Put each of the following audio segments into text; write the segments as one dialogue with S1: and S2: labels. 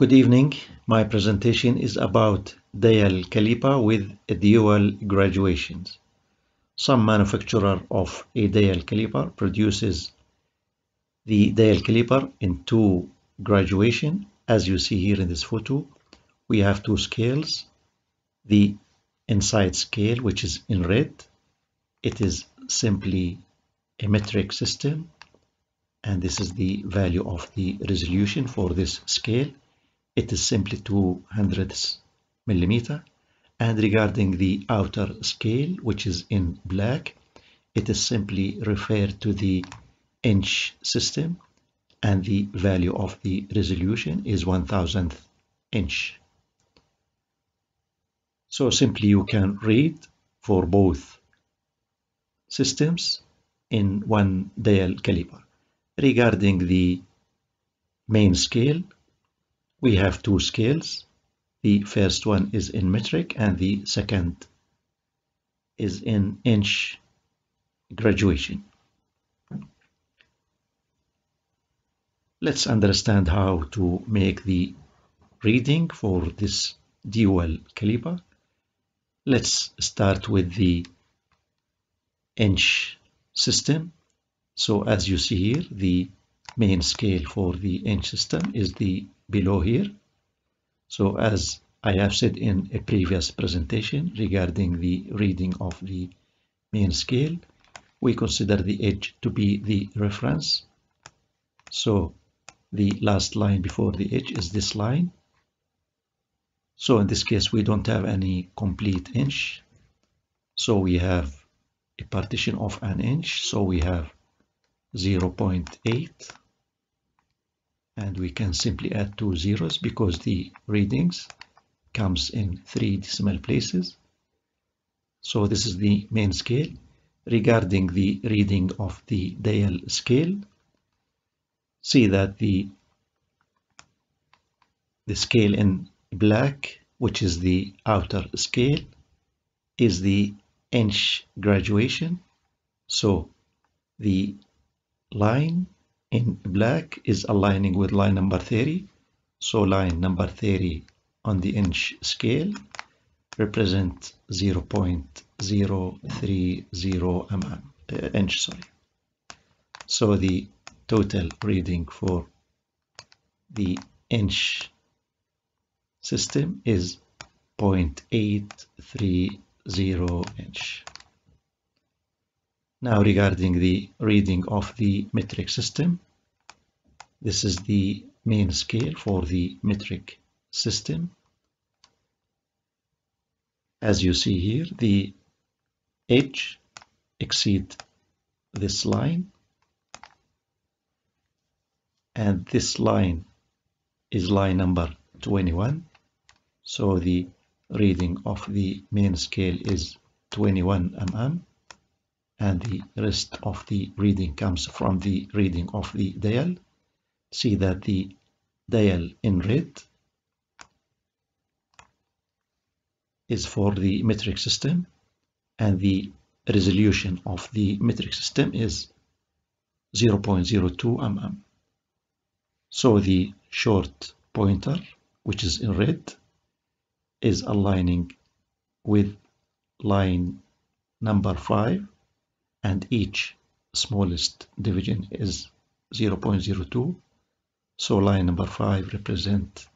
S1: Good evening. My presentation is about dial caliper with dual graduations. Some manufacturer of a dial caliper produces the dial caliper in two graduation. As you see here in this photo, we have two scales. The inside scale, which is in red, it is simply a metric system. And this is the value of the resolution for this scale it is simply 200 millimeter. And regarding the outer scale which is in black it is simply referred to the inch system. And the value of the resolution is 1000th inch. So simply you can read for both systems in one dial caliper. Regarding the main scale we have two scales. The first one is in metric and the second is in inch graduation. Let's understand how to make the reading for this dual caliper. Let's start with the inch system. So as you see here, the main scale for the inch system is the below here. So as I have said in a previous presentation regarding the reading of the main scale, we consider the edge to be the reference. So the last line before the edge is this line. So in this case, we don't have any complete inch. So we have a partition of an inch. So we have 0.8 and we can simply add two zeros because the readings comes in three decimal places. So this is the main scale. Regarding the reading of the dial scale see that the the scale in black which is the outer scale is the inch graduation. So the line in black is aligning with line number 30 so line number 30 on the inch scale represent 0 0.030 mm uh, inch sorry. So the total reading for the inch system is 0.830 inch now regarding the reading of the metric system, this is the main scale for the metric system. As you see here, the edge exceed this line and this line is line number 21 so the reading of the main scale is 21 mm and the rest of the reading comes from the reading of the dial. See that the dial in red is for the metric system and the resolution of the metric system is 0.02 mm. So the short pointer, which is in red, is aligning with line number 5 and each smallest division is 0.02 so line number 5 represent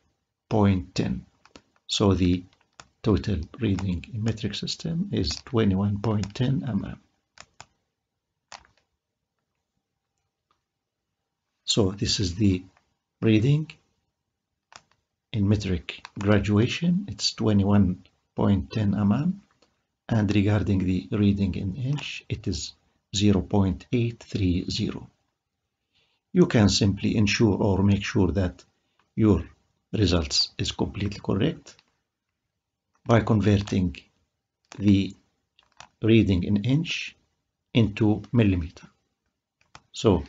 S1: 0.10 so the total reading in metric system is 21.10 mm. So this is the reading in metric graduation. It's 21.10 mm and regarding the reading in inch it is 0.830 you can simply ensure or make sure that your results is completely correct by converting the reading in inch into millimeter. So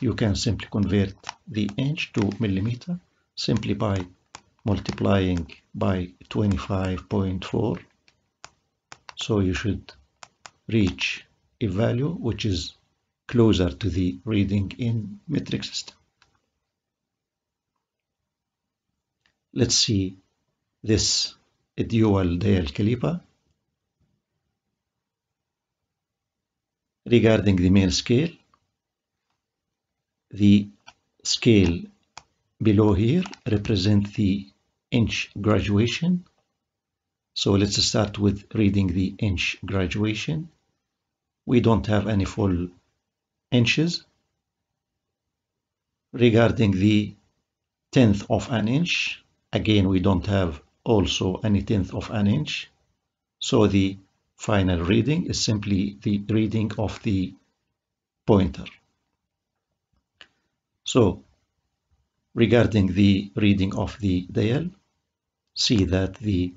S1: you can simply convert the inch to millimeter simply by multiplying by 25.4 so you should reach a value which is closer to the reading in metric system. Let's see this dual dial caliper. Regarding the main scale the scale below here represent the inch graduation so let's start with reading the inch graduation. We don't have any full inches. Regarding the tenth of an inch again we don't have also any tenth of an inch. So the final reading is simply the reading of the pointer. So regarding the reading of the dial see that the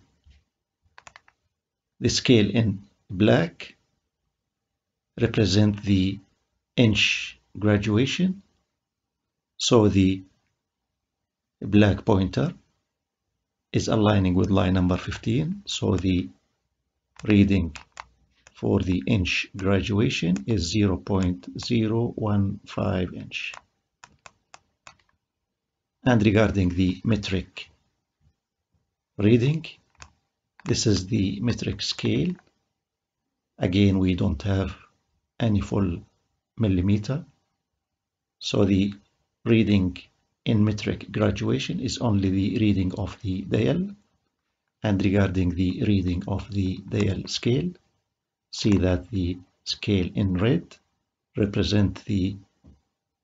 S1: the scale in black represent the inch graduation. So the black pointer is aligning with line number 15 so the reading for the inch graduation is 0.015 inch. And regarding the metric reading this is the metric scale. Again we don't have any full millimeter. So the reading in metric graduation is only the reading of the dial and regarding the reading of the dial scale see that the scale in red represent the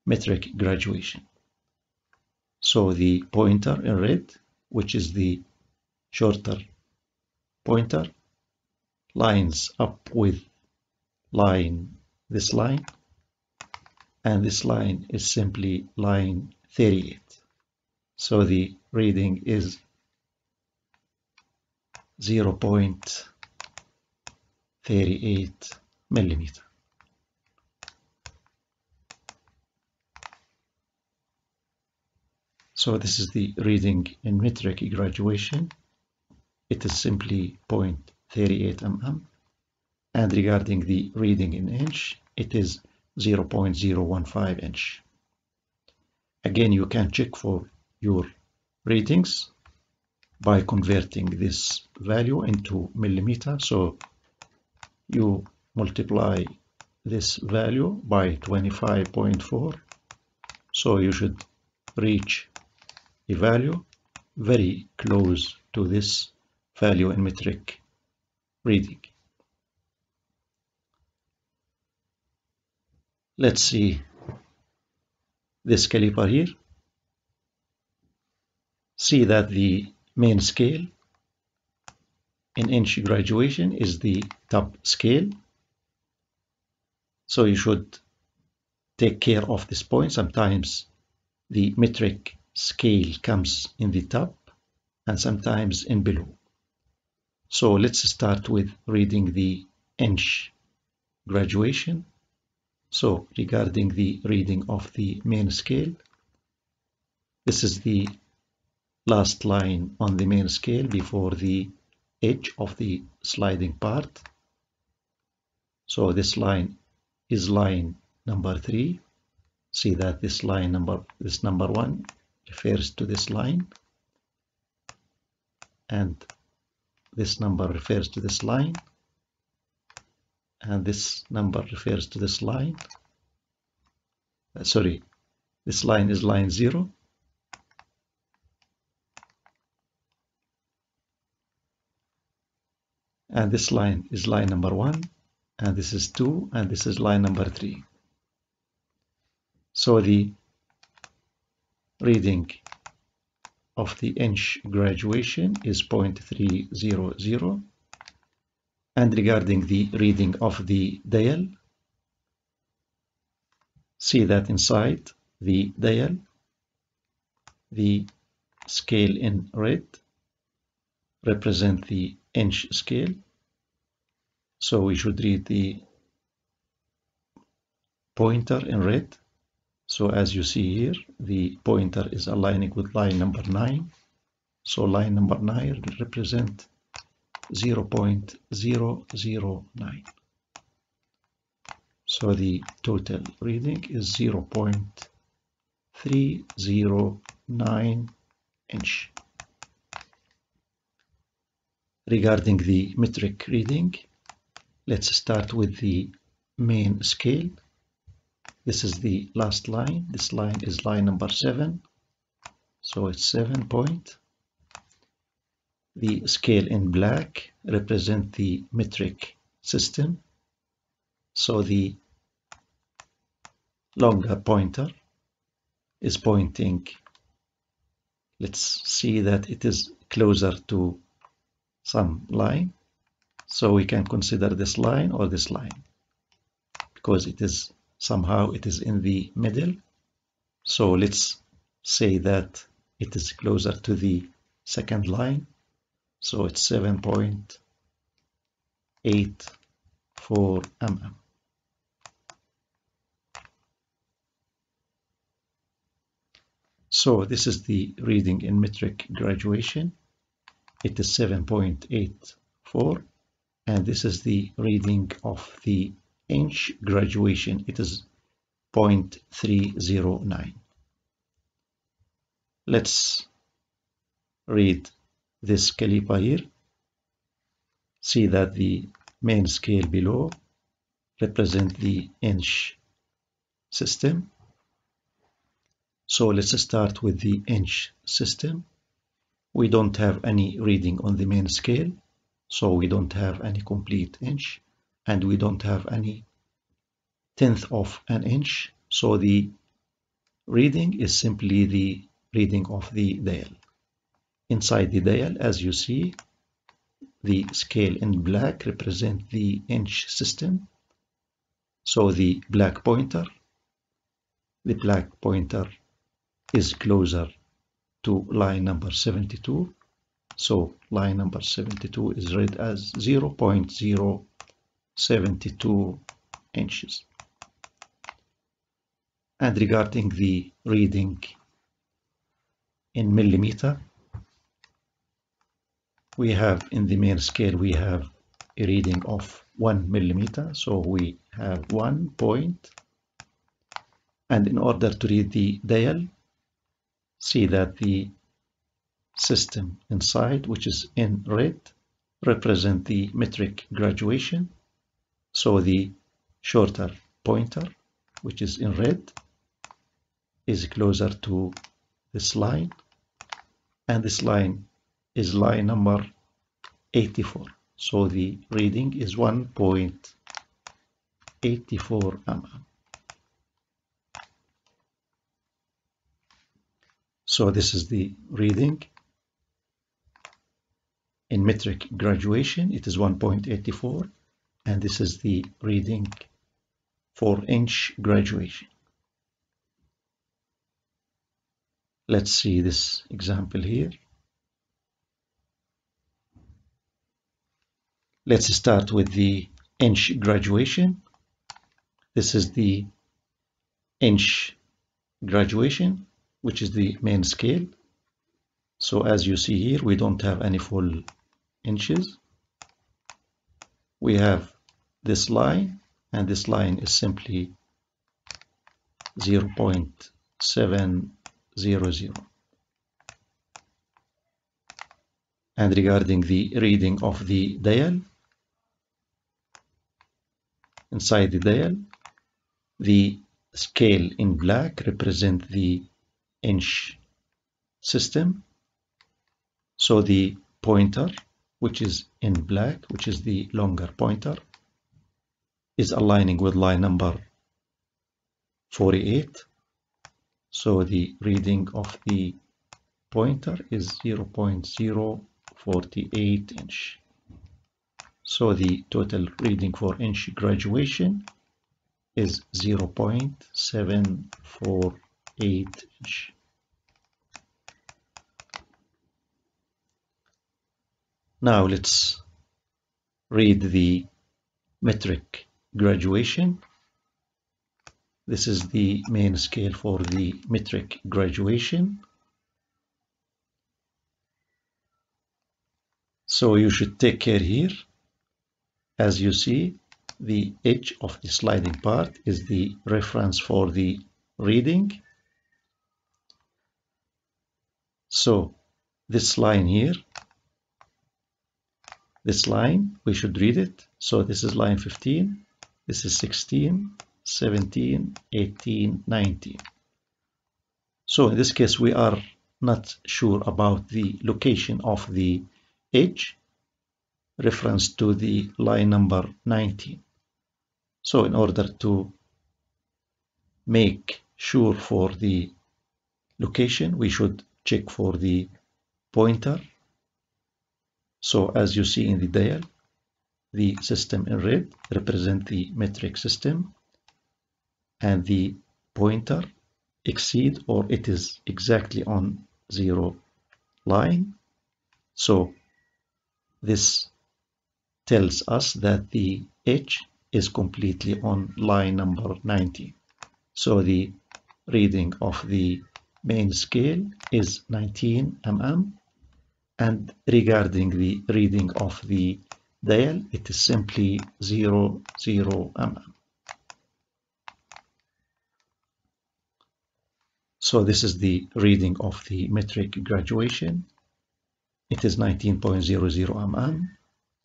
S1: metric graduation. So the pointer in red which is the shorter pointer lines up with line this line and this line is simply line 38 so the reading is 0.38 millimeter. So this is the reading in metric graduation it is simply 0.38 mm and regarding the reading in inch it is 0.015 inch. Again you can check for your readings by converting this value into millimeter. So you multiply this value by 25.4 so you should reach a value very close to this value in metric reading. Let's see this caliper here. See that the main scale in inch graduation is the top scale. So you should take care of this point. Sometimes the metric scale comes in the top and sometimes in below so let's start with reading the inch graduation so regarding the reading of the main scale, this is the last line on the main scale before the edge of the sliding part. So this line is line number three. See that this line number, this number one refers to this line and this number refers to this line and this number refers to this line. Uh, sorry this line is line 0 and this line is line number 1 and this is 2 and this is line number 3 so the reading of the inch graduation is 0.300 and regarding the reading of the dial, see that inside the dial, the scale in red represent the inch scale. So we should read the pointer in red. So as you see here, the pointer is aligning with line number 9. So line number 9 represent 0.009 so the total reading is 0.309 inch. Regarding the metric reading let's start with the main scale this is the last line. This line is line number seven. So it's seven point. The scale in black represent the metric system. So the longer pointer is pointing. Let's see that it is closer to some line. So we can consider this line or this line because it is somehow it is in the middle. So let's say that it is closer to the second line. So it's 7.84 mm. So this is the reading in metric graduation. It is 7.84 and this is the reading of the inch graduation. It is 0.309 let's read this caliper here. See that the main scale below represent the inch system. So let's start with the inch system. We don't have any reading on the main scale so we don't have any complete inch and we don't have any tenth of an inch. So the reading is simply the reading of the dial inside the dial as you see the scale in black represent the inch system. So the black pointer the black pointer is closer to line number 72 so line number 72 is read as 0 0.072 inches. And regarding the reading in millimeter, we have in the main scale, we have a reading of one millimeter. So we have one point. And in order to read the dial, see that the system inside, which is in red, represent the metric graduation. So the shorter pointer, which is in red, is closer to this line. And this line is line number 84. So the reading is 1.84 mm. So this is the reading in metric graduation it is 1.84 and this is the reading for inch graduation. Let's see this example here. Let's start with the inch graduation. This is the inch graduation which is the main scale. So as you see here we don't have any full inches. We have this line and this line is simply 0 0.700 and regarding the reading of the dial inside the dial the scale in black represent the inch system. So the pointer which is in black which is the longer pointer is aligning with line number 48 so the reading of the pointer is 0.048 inch. So the total reading for inch graduation is 0.748 inch. Now let's read the metric graduation. This is the main scale for the metric graduation. So you should take care here. As you see, the edge of the sliding part is the reference for the reading. So this line here this line, we should read it. So this is line 15, this is 16, 17, 18, 19. So in this case, we are not sure about the location of the edge reference to the line number 19. So in order to make sure for the location, we should check for the pointer. So as you see in the dial, the system in red represent the metric system and the pointer exceed or it is exactly on zero line. So this tells us that the H is completely on line number 90. So the reading of the main scale is 19 mm and regarding the reading of the dial it is simply 0 0 mm. So this is the reading of the metric graduation. It is 19.00 mm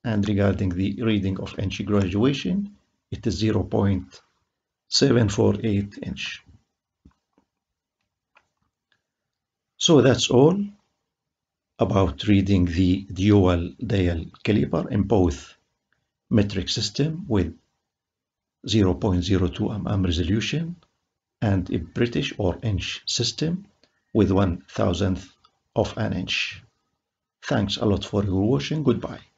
S1: and regarding the reading of inch graduation it is 0.748 inch so that's all about reading the dual dial caliper in both metric system with 0.02 mm resolution and a British or inch system with one thousandth of an inch. Thanks a lot for your watching. Goodbye.